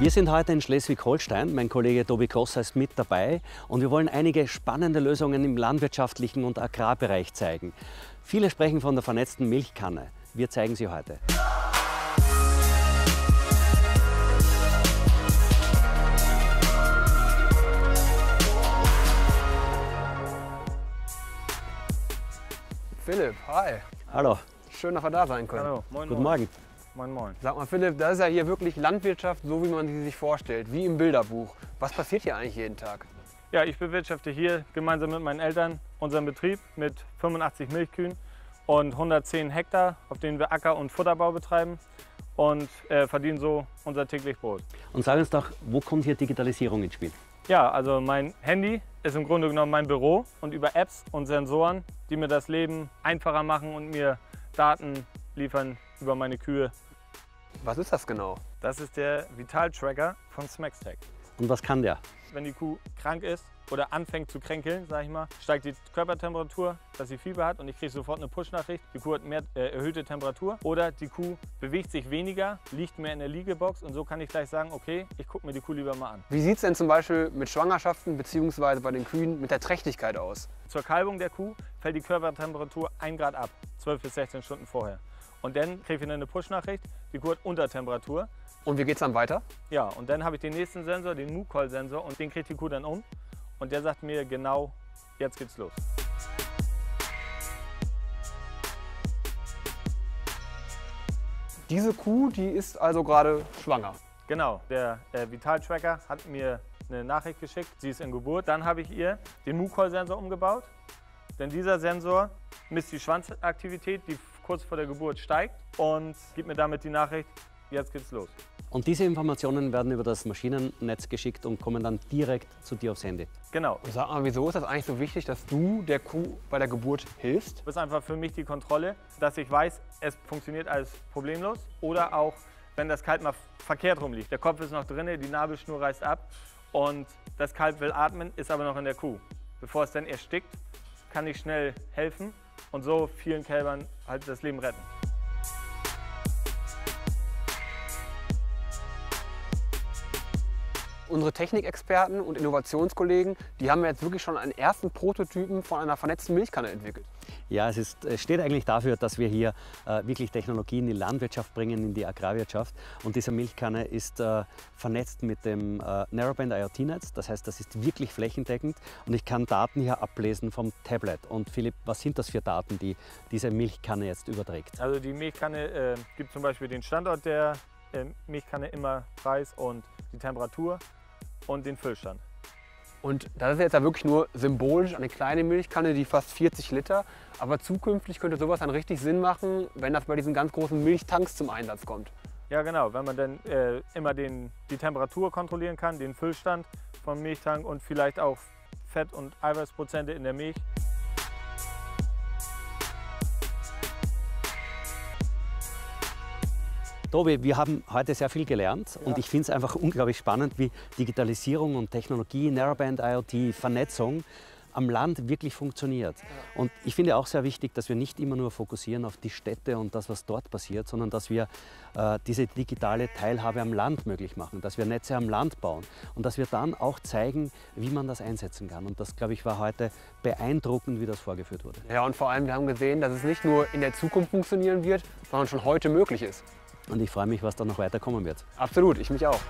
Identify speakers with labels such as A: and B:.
A: Wir sind heute in Schleswig-Holstein. Mein Kollege Tobi Krosser ist mit dabei und wir wollen einige spannende Lösungen im landwirtschaftlichen und Agrarbereich zeigen. Viele sprechen von der vernetzten Milchkanne. Wir zeigen sie heute.
B: Philipp, hi.
A: Hallo.
B: Schön, dass wir da sein können.
C: Hallo, moin,
A: Guten. Morgen.
C: Moin, moin.
B: Sag mal, Philipp, das ist ja hier wirklich Landwirtschaft, so wie man sie sich vorstellt, wie im Bilderbuch. Was passiert hier eigentlich jeden Tag?
C: Ja, ich bewirtschafte hier gemeinsam mit meinen Eltern unseren Betrieb mit 85 Milchkühen und 110 Hektar, auf denen wir Acker- und Futterbau betreiben und äh, verdienen so unser täglich Brot.
A: Und sag uns doch, wo kommt hier Digitalisierung ins Spiel?
C: Ja, also mein Handy ist im Grunde genommen mein Büro und über Apps und Sensoren, die mir das Leben einfacher machen und mir Daten liefern über meine Kühe.
B: Was ist das genau?
C: Das ist der Vital-Tracker von Smaxtech.
A: Und was kann der?
C: Wenn die Kuh krank ist oder anfängt zu kränkeln, sag ich mal, steigt die Körpertemperatur, dass sie Fieber hat und ich kriege sofort eine Push-Nachricht. Die Kuh hat mehr äh, erhöhte Temperatur oder die Kuh bewegt sich weniger, liegt mehr in der Liegebox und so kann ich gleich sagen, okay, ich gucke mir die Kuh lieber mal an.
B: Wie sieht es denn zum Beispiel mit Schwangerschaften bzw. bei den Kühen mit der Trächtigkeit aus?
C: Zur Kalbung der Kuh fällt die Körpertemperatur 1 Grad ab, 12 bis 16 Stunden vorher. Und dann kriege ich eine Push-Nachricht, die Kuh hat Untertemperatur.
B: Und wie geht es dann weiter?
C: Ja, und dann habe ich den nächsten Sensor, den Mukol-Sensor und den kriegt die Kuh dann um. Und der sagt mir genau, jetzt geht's los.
B: Diese Kuh, die ist also gerade schwanger.
C: Genau, der äh, Vital-Tracker hat mir eine Nachricht geschickt, sie ist in Geburt. Dann habe ich ihr den Mukol-Sensor umgebaut, denn dieser Sensor misst die Schwanzaktivität, die kurz vor der Geburt steigt und gibt mir damit die Nachricht, jetzt geht's los.
A: Und diese Informationen werden über das Maschinennetz geschickt und kommen dann direkt zu dir aufs Handy.
C: Genau,
B: sag mal, wieso ist das eigentlich so wichtig, dass du der Kuh bei der Geburt hilfst?
C: das ist einfach für mich die Kontrolle, dass ich weiß, es funktioniert alles problemlos. Oder auch, wenn das Kalb mal verkehrt rumliegt. Der Kopf ist noch drin, die Nabelschnur reißt ab und das Kalb will atmen, ist aber noch in der Kuh. Bevor es dann erstickt, kann ich schnell helfen und so vielen Kälbern halt das Leben retten.
B: Unsere Technikexperten und Innovationskollegen, die haben jetzt wirklich schon einen ersten Prototypen von einer vernetzten Milchkanne entwickelt.
A: Ja, es, ist, es steht eigentlich dafür, dass wir hier äh, wirklich Technologien in die Landwirtschaft bringen, in die Agrarwirtschaft. Und diese Milchkanne ist äh, vernetzt mit dem äh, Narrowband IoT-Netz. Das heißt, das ist wirklich flächendeckend und ich kann Daten hier ablesen vom Tablet. Und Philipp, was sind das für Daten, die diese Milchkanne jetzt überträgt?
C: Also die Milchkanne äh, gibt zum Beispiel den Standort der äh, Milchkanne immer preis und die Temperatur und den Füllstand.
B: Und das ist jetzt ja wirklich nur symbolisch eine kleine Milchkanne, die fast 40 Liter. Aber zukünftig könnte sowas dann richtig Sinn machen, wenn das bei diesen ganz großen Milchtanks zum Einsatz kommt.
C: Ja genau, wenn man dann äh, immer den, die Temperatur kontrollieren kann, den Füllstand vom Milchtank und vielleicht auch Fett- und Eiweißprozente in der Milch.
A: Tobi, wir haben heute sehr viel gelernt und ich finde es einfach unglaublich spannend, wie Digitalisierung und Technologie, Narrowband IoT, Vernetzung am Land wirklich funktioniert. Und ich finde auch sehr wichtig, dass wir nicht immer nur fokussieren auf die Städte und das, was dort passiert, sondern dass wir äh, diese digitale Teilhabe am Land möglich machen, dass wir Netze am Land bauen und dass wir dann auch zeigen, wie man das einsetzen kann. Und das, glaube ich, war heute beeindruckend, wie das vorgeführt wurde.
B: Ja, und vor allem, wir haben gesehen, dass es nicht nur in der Zukunft funktionieren wird, sondern schon heute möglich ist.
A: Und ich freue mich, was da noch weiter kommen wird.
B: Absolut, ich mich auch.